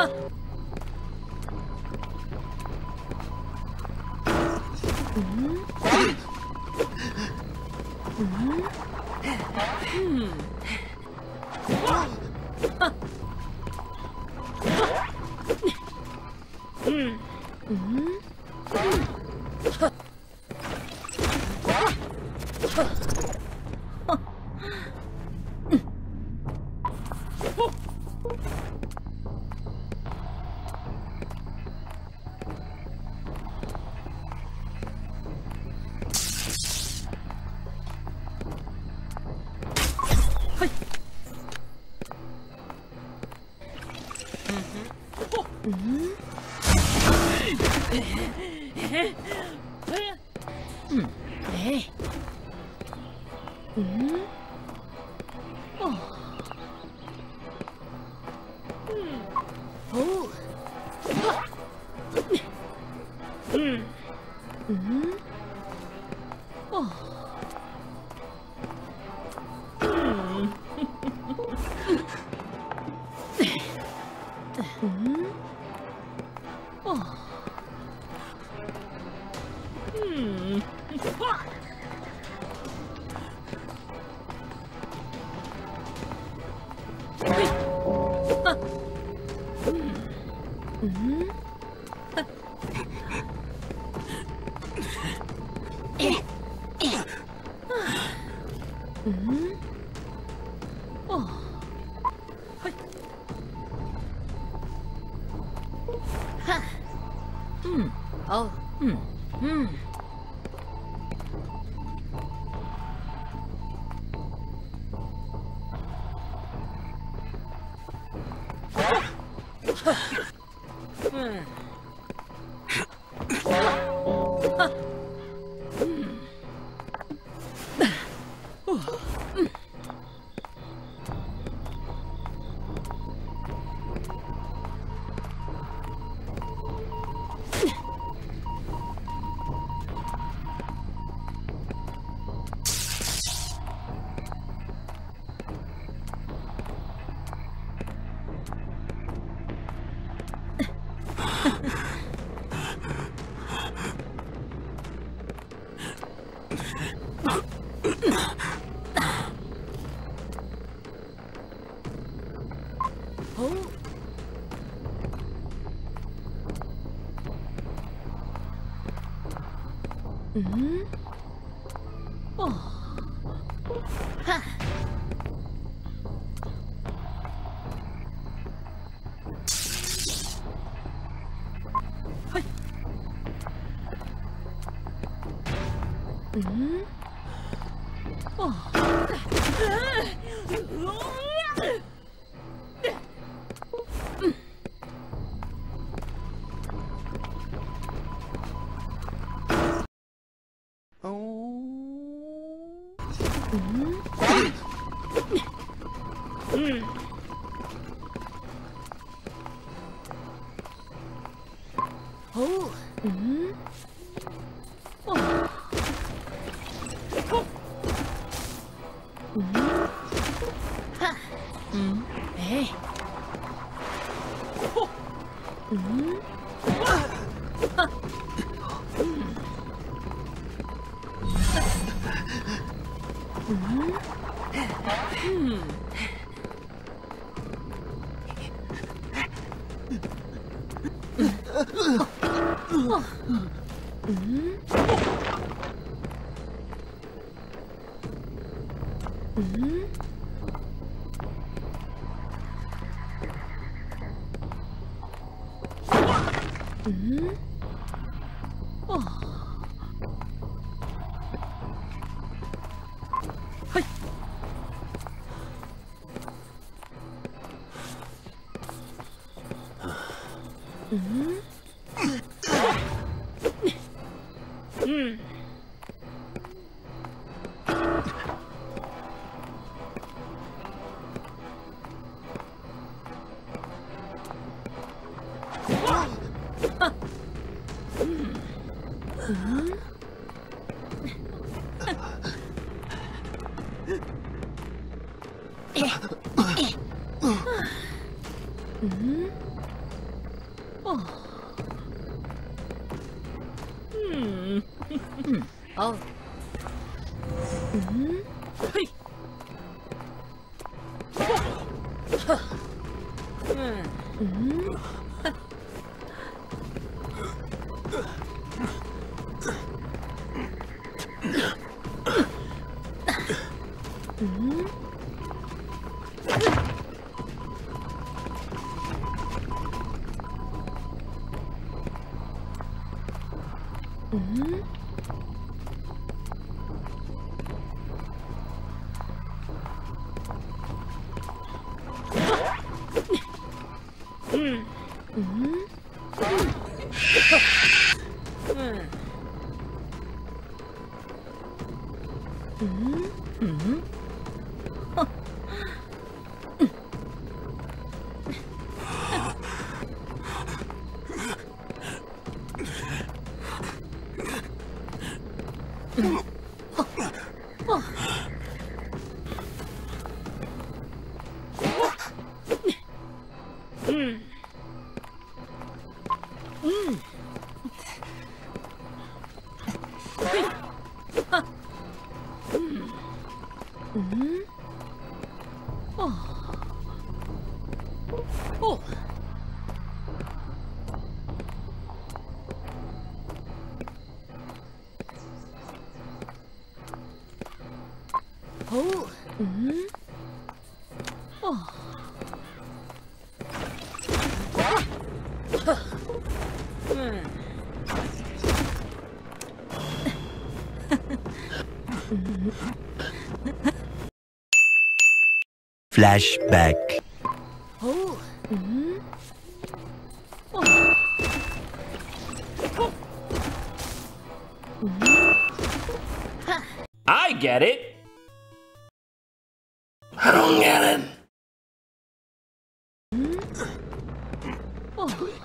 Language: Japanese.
Oh! Mm-hmm. Hmm. Oh. Hmm. Hmm. hmm. うん。あははいうん。あっ Mm-hmm. ようん、うん。うん。あはいうん。Mm-hmm. うん？Hmm. oh. Hmm. Hey. Hmm. Oh. I get it. I don't get it. Oh.